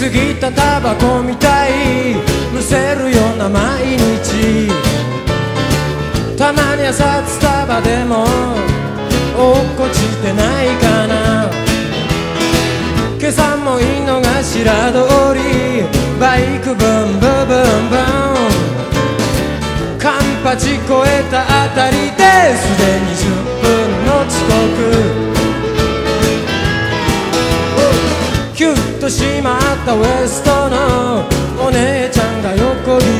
すぎたタバコみたいむせるような。毎日たまには札束でも落っこちてないかな今朝も井の頭通りバイクブンブンブン。ブンカンパチ越えたあたりですでに10分の遅刻。キュッと締まったウエストのお姉ちゃんが横切る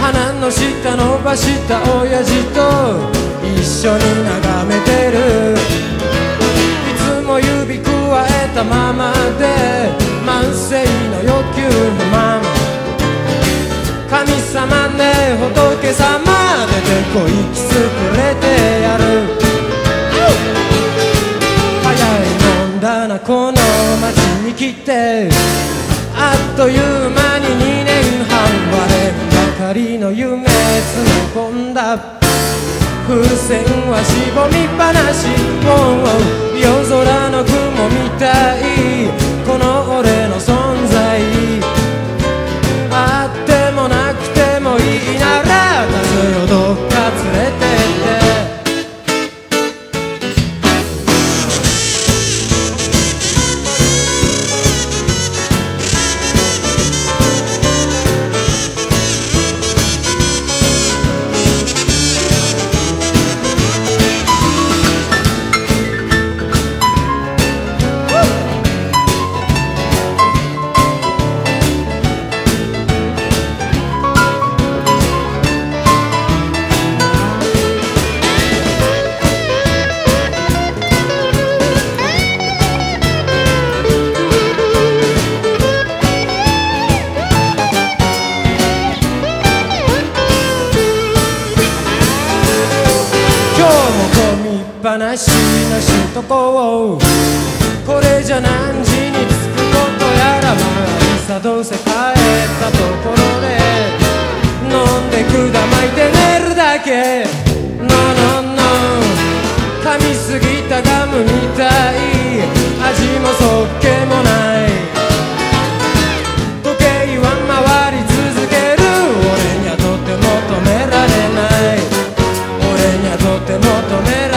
鼻の下伸ばした親父と一緒に眺めてる。いつも指くわえたままで慢性の欲求不満神様ね仏様。出てこいキスくれて。きてあっという間に2年半割れんばかりの夢詰め込んだ。風船はしぼみっぱなしもう夜空の雲今日も込みっぱなしのしとこを。これじゃ何時に着くことやらまあさどうせ帰ったところで。飲んでくだまいて寝るだけ。No no no 噛みすぎたガムみたい。tenuto nel